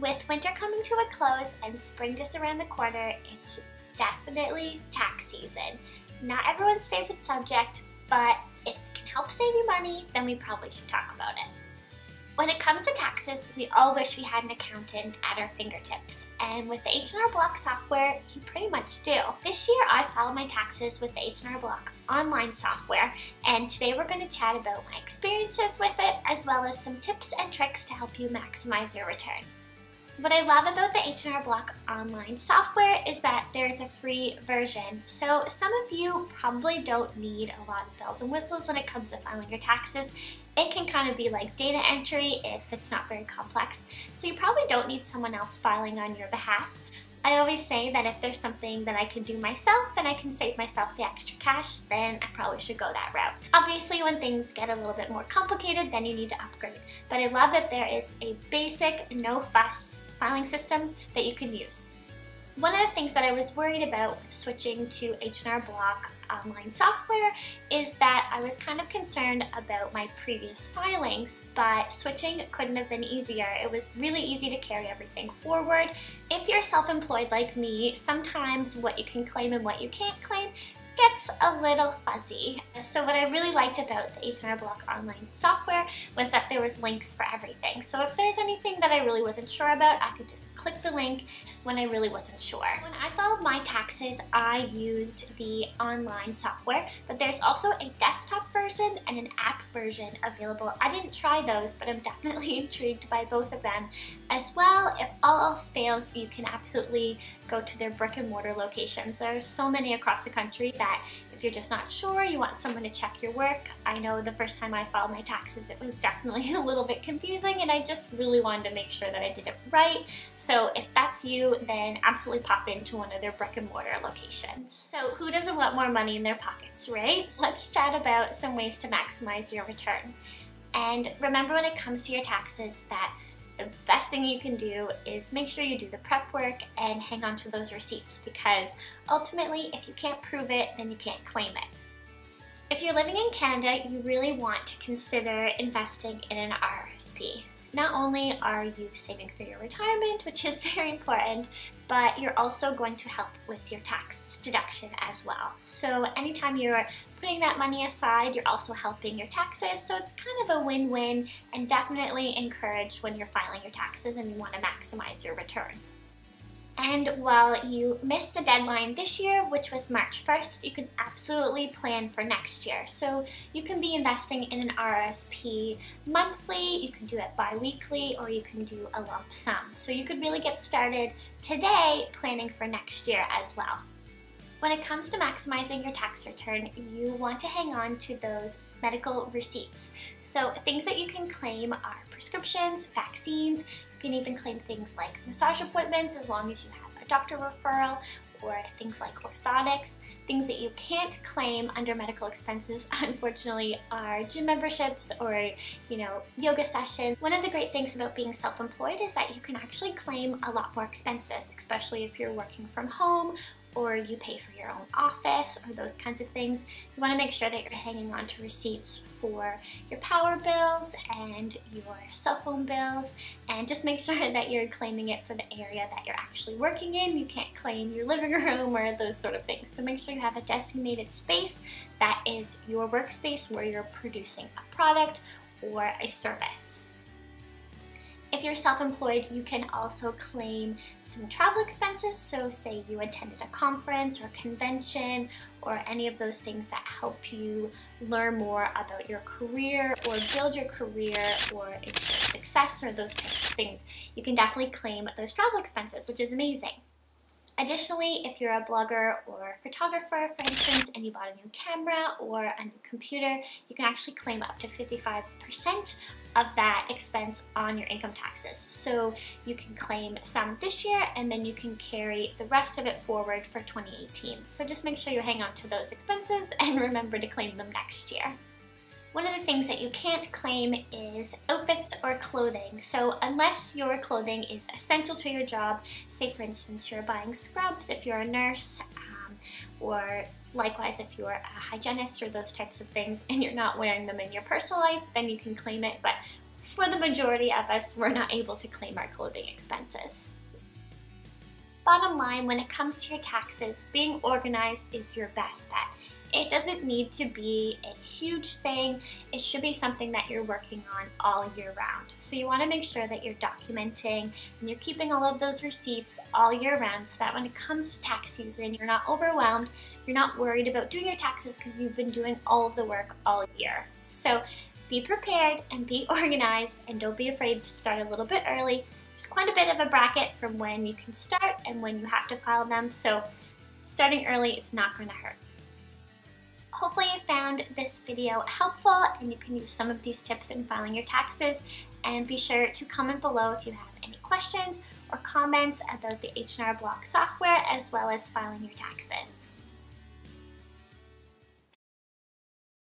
With winter coming to a close and spring just around the corner, it's definitely tax season. Not everyone's favorite subject, but if it can help save you money, then we probably should talk about it. When it comes to taxes, we all wish we had an accountant at our fingertips. And with the H&R Block software, you pretty much do. This year, I filed my taxes with the H&R Block online software. And today we're gonna chat about my experiences with it, as well as some tips and tricks to help you maximize your return. What I love about the H&R Block online software is that there's a free version. So some of you probably don't need a lot of bells and whistles when it comes to filing your taxes. It can kind of be like data entry if it's not very complex. So you probably don't need someone else filing on your behalf. I always say that if there's something that I can do myself and I can save myself the extra cash, then I probably should go that route. Obviously, when things get a little bit more complicated, then you need to upgrade. But I love that there is a basic, no fuss filing system that you can use. One of the things that I was worried about switching to H&R Block online software is that I was kind of concerned about my previous filings, but switching couldn't have been easier. It was really easy to carry everything forward. If you're self-employed like me, sometimes what you can claim and what you can't claim gets a little fuzzy. So what I really liked about the H&R Block online software was that there was links for everything. So if there's anything that I really wasn't sure about, I could just click the link when I really wasn't sure. When I filed my taxes, I used the online software, but there's also a desktop version and an app version available. I didn't try those, but I'm definitely intrigued by both of them. As well, if all else fails, you can absolutely go to their brick and mortar locations. There are so many across the country that if you're just not sure, you want someone to check your work. I know the first time I filed my taxes, it was definitely a little bit confusing and I just really wanted to make sure that I did it right. So if that's you, then absolutely pop into one of their brick and mortar locations. So who doesn't want more money in their pockets, right? Let's chat about some ways to maximize your return. And remember when it comes to your taxes that the best thing you can do is make sure you do the prep work and hang on to those receipts because ultimately if you can't prove it, then you can't claim it. If you're living in Canada, you really want to consider investing in an RRSP. Not only are you saving for your retirement, which is very important, but you're also going to help with your tax deduction as well. So anytime you're putting that money aside, you're also helping your taxes. So it's kind of a win-win and definitely encouraged when you're filing your taxes and you want to maximize your return. And while you missed the deadline this year, which was March 1st, you can absolutely plan for next year. So you can be investing in an RSP monthly, you can do it bi-weekly, or you can do a lump sum. So you could really get started today planning for next year as well. When it comes to maximizing your tax return, you want to hang on to those medical receipts. So things that you can claim are prescriptions, vaccines, you can even claim things like massage appointments as long as you have a doctor referral or things like orthotics. Things that you can't claim under medical expenses, unfortunately, are gym memberships or, you know, yoga sessions. One of the great things about being self-employed is that you can actually claim a lot more expenses, especially if you're working from home or you pay for your own office or those kinds of things. You want to make sure that you're hanging on to receipts for your power bills and your cell phone bills and just make sure that you're claiming it for the area that you're actually working in. You can't claim your living room or those sort of things. So make sure you have a designated space that is your workspace where you're producing a product or a service. If you're self-employed, you can also claim some travel expenses. So say you attended a conference or convention or any of those things that help you learn more about your career or build your career or ensure success or those types of things. You can definitely claim those travel expenses, which is amazing. Additionally, if you're a blogger or photographer, for instance, and you bought a new camera or a new computer, you can actually claim up to 55% of that expense on your income taxes. So you can claim some this year and then you can carry the rest of it forward for 2018. So just make sure you hang on to those expenses and remember to claim them next year. One of the things that you can't claim is outfits or clothing. So unless your clothing is essential to your job, say for instance you're buying scrubs if you're a nurse, um, or likewise if you're a hygienist or those types of things and you're not wearing them in your personal life, then you can claim it. But for the majority of us, we're not able to claim our clothing expenses. Bottom line, when it comes to your taxes, being organized is your best bet. It doesn't need to be a huge thing. It should be something that you're working on all year round. So you wanna make sure that you're documenting and you're keeping all of those receipts all year round so that when it comes to tax season, you're not overwhelmed, you're not worried about doing your taxes because you've been doing all of the work all year. So be prepared and be organized and don't be afraid to start a little bit early. There's quite a bit of a bracket from when you can start and when you have to file them, so starting early is not going to hurt. Hopefully you found this video helpful and you can use some of these tips in filing your taxes and be sure to comment below if you have any questions or comments about the H&R Block software as well as filing your taxes.